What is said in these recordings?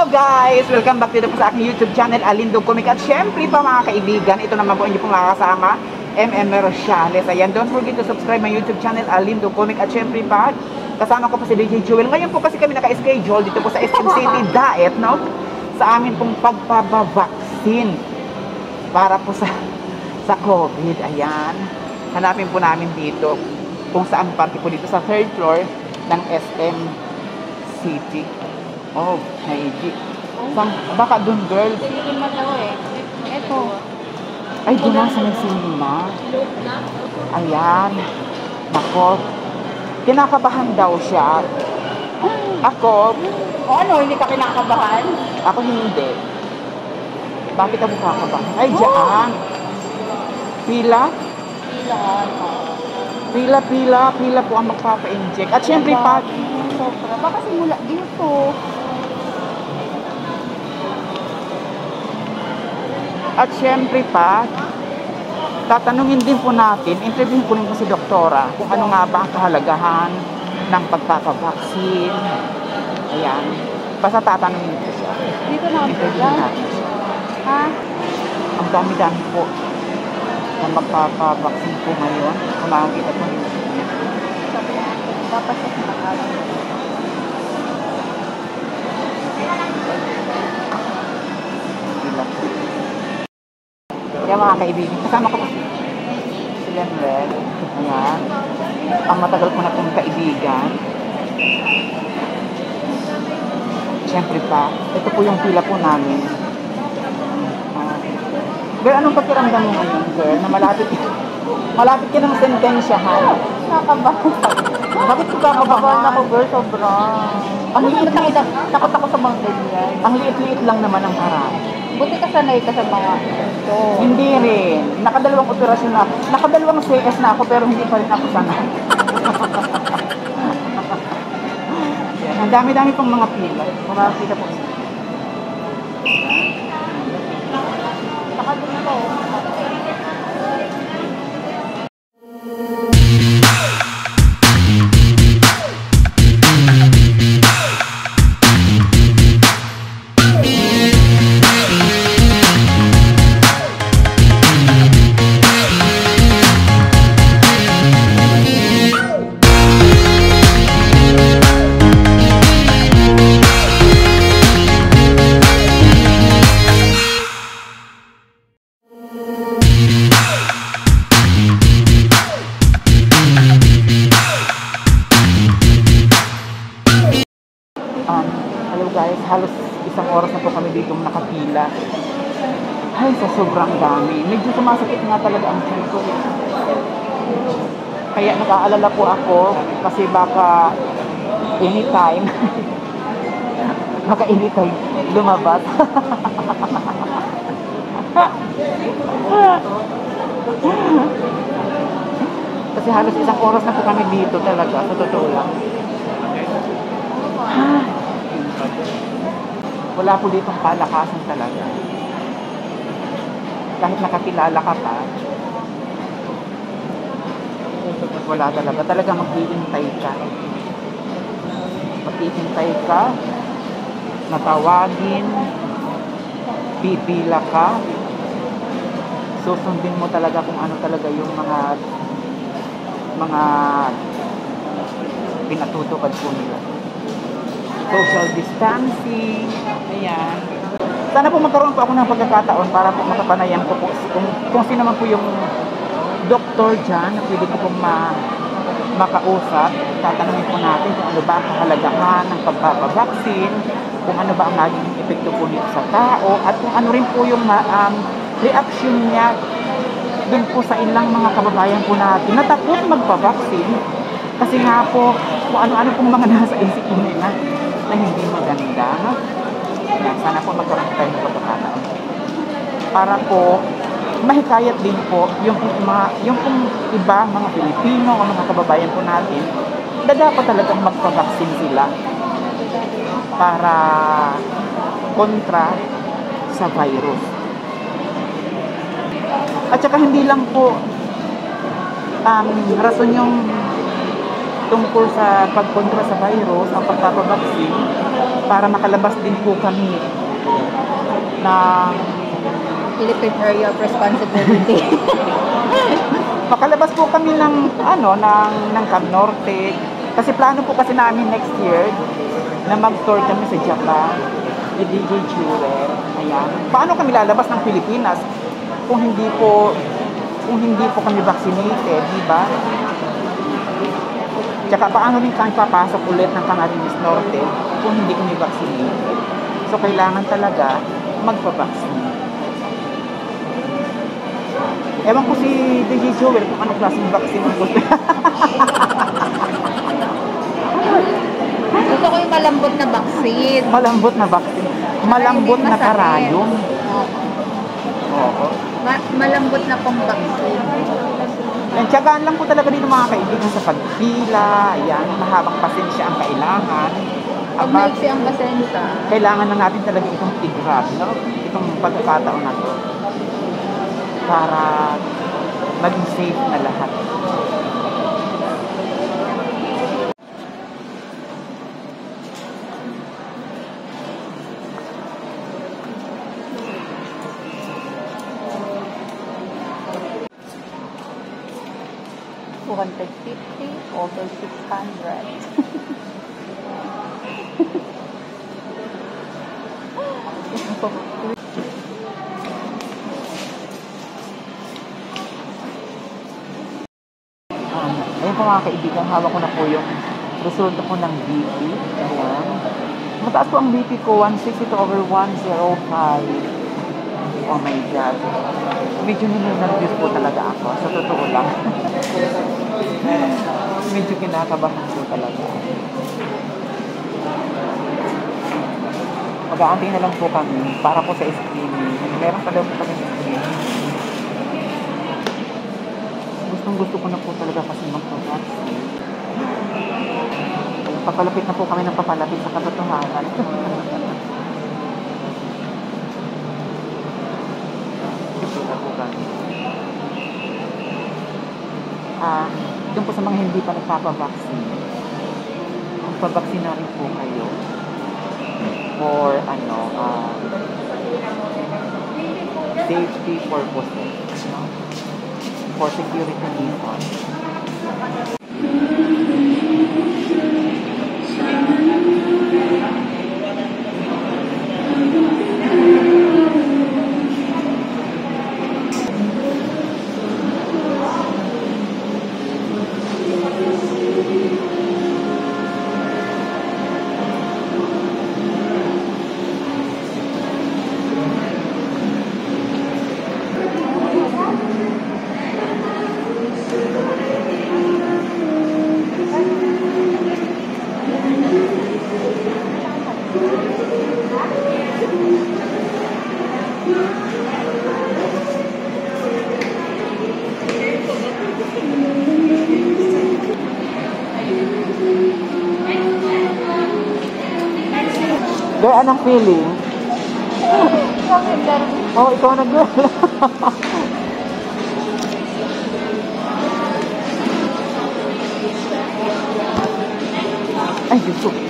Hello guys! Welcome back dito po sa aking YouTube channel, Alindog Comic. At syempre pa mga kaibigan, ito naman po inyo pong makakasama, MM Rosales. Ayan, don't forget to subscribe my YouTube channel, Alindog Comic. At syempre pa, kasama ko pa si DJ Jewel. Ngayon po kasi kami naka-schedule dito po sa SM City Diet, no? Sa amin pong pagpabavaksin para po sa sa COVID. Ayan. Hanapin po namin dito kung saan party po dito sa third floor ng SM City. Oh, Heidi. Sang, baka dun, girl. Cinema daw eh. Ito. Ay, doon lang sa may cinema. Ayan. Nako. Kinakabahan daw siya. Ako, O ano, hindi ka kinakabahan? ako hindi. Bakit ako kakabahan? Ay, dyan. Pila? Ilan. Pila, pila, pila po ang magpapa-inject. At syempre, pa, Sobra. Baka simula dito. At syempre pa, tatanungin din po natin, interviewin ko rin po si doktora kung ano nga ba ang kahalagahan ng pagpapavaksin. Ayan. Basta tatanungin ko siya. Dito na ako natin siya. Ha? Ang dami-dami po na magpapavaksin po ngayon. Kung makikita po niyo. Sabi niya, dapat sa sinakalan. Sila. Kaya mga kaibigan, kasama ko po si Lenrel. Ayan. Ang matagal ko na pong kaibigan. Siyempre pa, ito po yung pila po namin. Ah. girl, anong pakiramdam mo ngayon, girl? Na malapit, malapit ka ng sentensyahan. Nakabahan. Bakit ka Nakabahan kakabahan? ako, girl. Sobra. Ang liit-liit, Takot ako sa mga ganyan. ang liit-liit lang naman ang harap. Buti ka sanay ka sa mga ito. Hindi rin. Nakadalawang operasyon na. Nakadalawang CS na ako pero hindi pa rin ako sanay. Yan. Ang dami-dami pang mga pila. Pumakita po. Kaya nag-aalala po ako kasi baka anytime baka anytime lumabas. kasi halos isang oras na po kami dito talaga, sa totoo lang. Wala po ditong palakasan talaga. Kahit nakakilala ka pa, wala talaga. Talaga maghihintay ka. Maghihintay ka, natawagin, pipila ka, susundin mo talaga kung ano talaga yung mga mga pinatutupad po nila social distancing, ayan. Sana po magkaroon po ako ng pagkakataon para po makapanayan ko po kung, kung sino man po yung doktor dyan na pwede ko pong ma, makausap. Tatanungin po natin kung ano ba ang kahalagahan ng pagpapavaksin, kung ano ba ang naging epekto po nito sa tao, at kung ano rin po yung um, reaction niya dun po sa ilang mga kababayan po natin na takot magpavaksin. Kasi nga po, kung ano-ano pong mga nasa isip nila na hindi maganda. No? Sana po magkaroon tayo ng pagkakataon. Para po, mahikayat din po yung mga yung pong iba, mga Pilipino o mga kababayan po natin na dapat talagang magpabaksin sila para kontra sa virus. At saka hindi lang po um, rason yung tungkol sa pagkontra sa virus, ang pagpapabaksin, para makalabas din po kami ng Philippine Area of Responsibility. makalabas po kami ng ano ng ng Cam Norte kasi plano po kasi namin next year na mag-tour kami sa Japan ni DJ Jewel. Ayan. Paano kami lalabas ng Pilipinas kung hindi po kung hindi po kami vaccinated, di ba? Tsaka paano rin kami papasok ulit ng Camarines Norte kung hindi kami vaccinated? So, kailangan talaga magpa-vaccine. Ewan ko si DJ Joel kung anong klaseng vaccine ang gusto. Gusto ko yung malambot na vaccine. Malambot na vaccine. Malambot na karayong. Oo. Oo. Ma- malambot na pong vaccine. Yan, tiyagaan lang po talaga dito mga kaibigan sa pagpila. Yan, mahabang pasensya ang kailangan. Pag maiksi ang pasensya, kailangan na natin talaga itong tigrab, no? Itong pagkakataon na to. Para maging safe na lahat. hundred fifty over mga kaibigan, hawak ko na po yung resulta ko ng BP. Ayan. Mataas po ang BP ko, 160 over 105. Oh my God. Medyo nilinervous po talaga ako. Sa totoo lang. Medyo kinakabahan po talaga. Mag-aantay na lang po kami para po sa screening. Meron pa daw po kami screening. Gustong gusto ko na po talaga kasi magpa-vaccine. Papalapit na po kami ng papalapit sa katotohanan. Gusto na po kami. Ah, doon po sa mga hindi pa nagpapavaccine. Kung pabaksin na rin po kayo for ano, ah, safety purposes. For security reasons. Anong feeling? Oh, ikaw na girl. Ay, Diyos ko.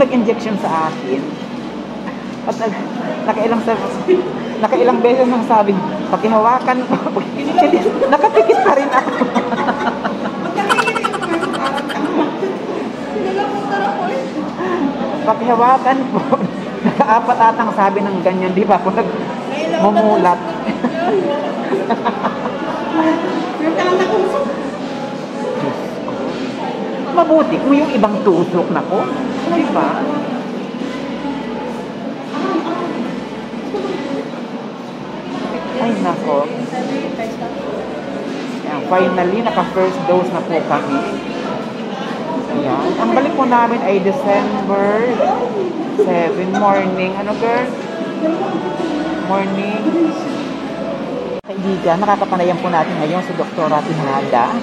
nag-injection sa akin, at nag, nakailang sa, nakailang beses nang sabi, pakihawakan mo. Nakapikit pa rin ako. pakihawakan po. Nakaapat atang sabi ng ganyan, di ba? Kung nagmumulat. Mabuti kung yung ibang tusok na ko. Di ba? Ay, nako. Yan, finally, naka-first dose na po kami. Ayan. Ang balik po namin ay December 7 morning. Ano, girl? Morning. Kaibigan, nakakapanayam po natin ngayon si Dr. Tihada.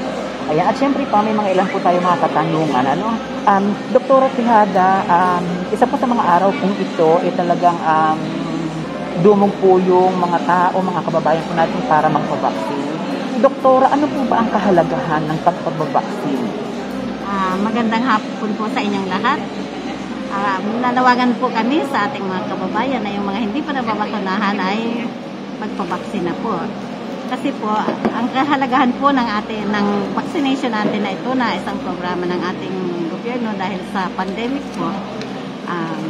Ayan, at syempre pa, may mga ilan po tayo mga katanungan. Ano? Um, Dr. Tihada, um, isa po sa mga araw kung ito, ay talagang um, dumog po yung mga tao, mga kababayan po natin para magpabaksin. Doktora, ano po ba ang kahalagahan ng pagpabaksin? Ah, magandang hapon po sa inyong lahat. Ah, nanawagan po kami sa ating mga kababayan na yung mga hindi pa nababakunahan ay magpabaksin na po. Kasi po, ang kahalagahan po ng ating ng vaccination natin na ito na isang programa ng ating gobyerno dahil sa pandemic po. Um,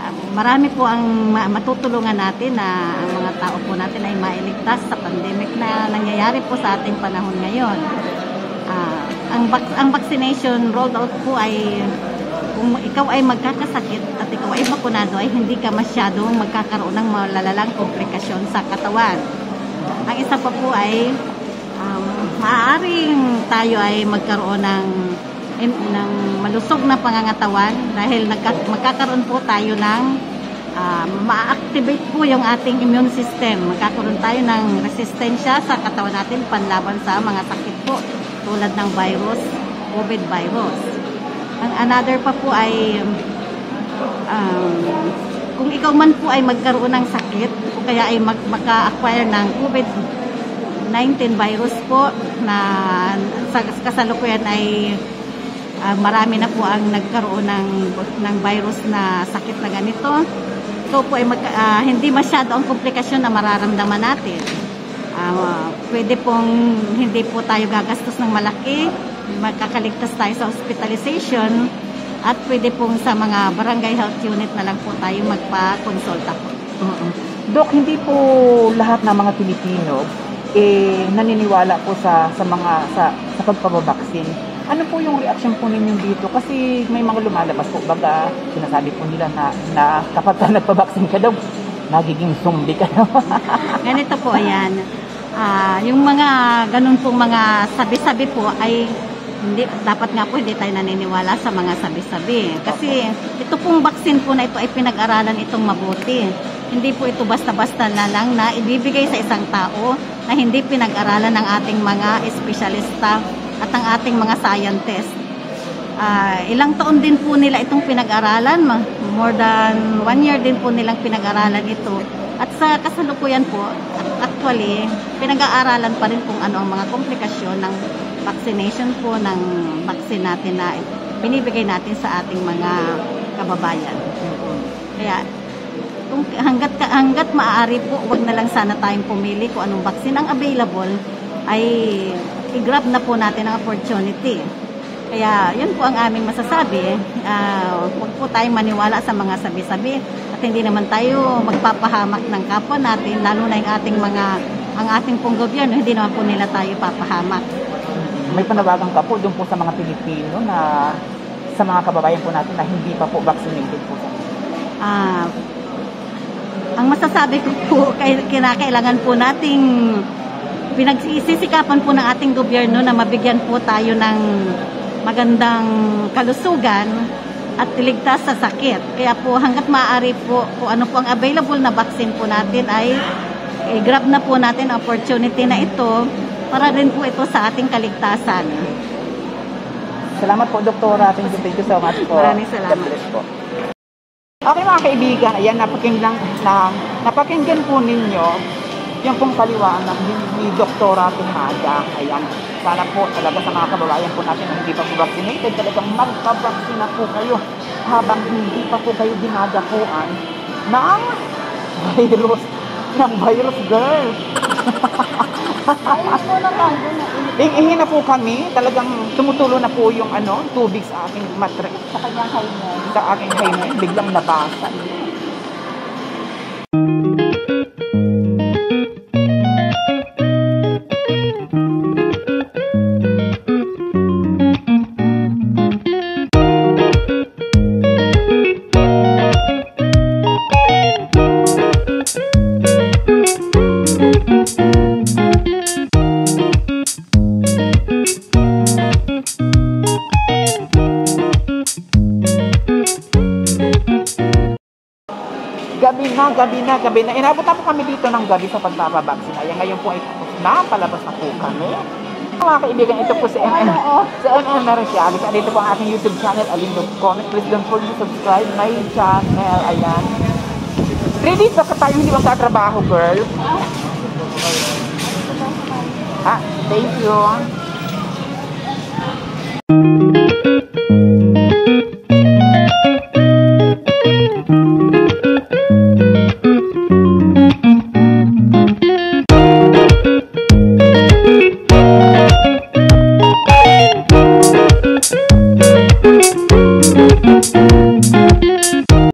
um, marami po ang ma- matutulungan natin na ang mga tao po natin ay mailigtas sa pandemic na nangyayari po sa ating panahon ngayon. Ah, ang ang vaccination rolled out po ay kung ikaw ay magkakasakit at ikaw ay bakunado ay hindi ka masyadong magkakaroon ng malalalang komplikasyon sa katawan. Ang isa pa po ay um, maaaring tayo ay magkaroon ng ng malusog na pangangatawan dahil nagka- magkakaroon po tayo ng ah, ma-activate po yung ating immune system. Magkakaroon tayo ng resistensya sa katawan natin panlaban sa mga sakit po tulad ng virus, COVID virus. Ang another pa po ay um, kung ikaw man po ay magkaroon ng sakit o kaya ay mag, maka-acquire ng COVID-19 virus po na sa kasalukuyan ay ah, marami na po ang nagkaroon ng, ng virus na sakit na ganito. Ito po ay mag- ah, hindi masyado ang komplikasyon na mararamdaman natin. Ah, pwede pong hindi po tayo gagastos ng malaki, magkakaligtas tayo sa hospitalization, at pwede pong sa mga barangay health unit na lang po tayo magpa-consulta po. mm Dok, hindi po lahat ng mga Pilipino eh naniniwala po sa sa mga sa sa pagpababaksin. Ano po yung reaction po ninyo dito? Kasi may mga lumalabas po baga sinasabi po nila na na kapag ka nagpabaksin ka daw nagiging zombie ka daw. Ganito po, ayan. Ah, yung mga ganun pong mga sabi-sabi po ay hindi dapat nga po hindi tayo naniniwala sa mga sabi-sabi. Kasi ito pong vaccine po na ito ay pinag-aralan itong mabuti. Hindi po ito basta-basta na lang na ibibigay sa isang tao na hindi pinag-aralan ng ating mga espesyalista at ang ating mga scientist. Ah, ilang taon din po nila itong pinag-aralan, more than one year din po nilang pinag-aralan ito. At sa kasalukuyan po, actually, pinag-aaralan pa rin kung ano ang mga komplikasyon ng vaccination po ng vaccine natin na binibigay natin sa ating mga kababayan. Kaya, kung hanggat, hanggat maaari po, wag na lang sana tayong pumili kung anong vaccine ang available, ay i-grab na po natin ang opportunity. Kaya yun po ang aming masasabi. Ah, huwag po tayong maniwala sa mga sabi-sabi at hindi naman tayo magpapahamak ng kapwa natin, lalo na yung ating mga, ang ating pong gobyerno, hindi naman po nila tayo papahamak. May panawagan ka po doon po sa mga Pilipino na sa mga kababayan po natin na hindi pa po vaccinated po. Ah, ang masasabi ko po, kinakailangan po nating pinagsisikapan po ng ating gobyerno na mabigyan po tayo ng magandang kalusugan at iligtas sa sakit. Kaya po hanggat maaari po kung ano po ang available na vaccine po natin ay eh, grab na po natin opportunity na ito para rin po ito sa ating kaligtasan. Salamat po, Doktora. Thank you, thank you so much po. Maraming salamat. God bless po. Okay mga kaibigan, ayan, napakinggan, na, napakinggan po ninyo yung pong paliwanag ni, ni Doktora Tinada. Ayan, sana po talaga sa mga kababayan po natin na hindi pa po vaccinated, talagang magpa-vaccina po kayo habang hindi pa po kayo dinadapuan ng virus, ng virus girl. Iihin na po kami, talagang tumutulo na po yung ano, tubig sa aking mattress. Sa kanyang hymen. Sa aking hymen, biglang nabasa. Gabi na, gabi na. Inabot na po kami dito ng gabi sa pagpapabaksin. Ayan, ngayon po ay tapos na, palabas na po kami. Mga kaibigan, ito po si MM. Si MM Mercialis. Dito po ang aking YouTube channel, Alindog Comment. Please don't forget to subscribe my channel. Ayan. Three days na tayo hindi magtatrabaho, girl. Ha? Thank you.